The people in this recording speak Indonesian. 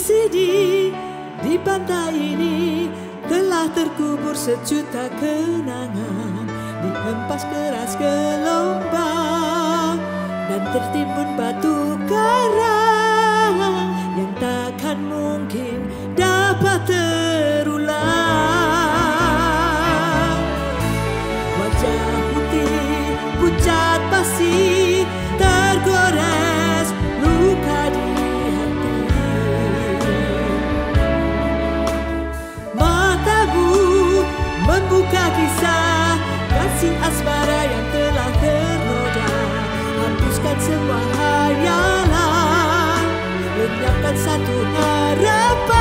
Di pantai ini telah terkubur sejuta kenangan Dihempas keras gelombang Dan tertimbun batu karang Yang takkan mungkin dapat terulang. Wajah putih pucat basi semua hayalan Lenyapkan satu harapan